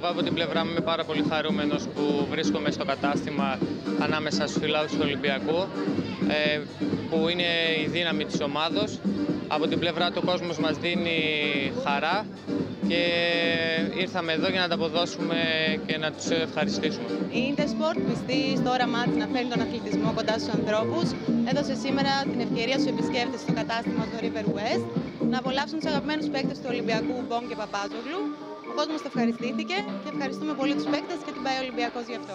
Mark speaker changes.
Speaker 1: από την πλευρά μου είμαι πάρα πολύ χαρούμενος που βρίσκομαι στο κατάστημα ανάμεσα στους φιλάθλους του Ολυμπιακού ε, που είναι η δύναμη της ομάδος. Από την πλευρά του κόσμος μας δίνει χαρά και ήρθαμε εδώ για να τα αποδώσουμε και να τους ευχαριστήσουμε.
Speaker 2: Η Intersport πιστή στο όραμά της να φέρνει τον αθλητισμό κοντά στους ανθρώπους, έδωσε σήμερα την ευκαιρία στους επισκέπτες στο κατάστημα του River West να απολαύσουν τους αγαπημένους παίκτες του Ολυμπιακού Μπομ και Παπάζογλου. Ο κόσμος το ευχαριστήθηκε και ευχαριστούμε πολύ τους παίκτες και την πάει ο Ολυμπιακός γι' αυτό.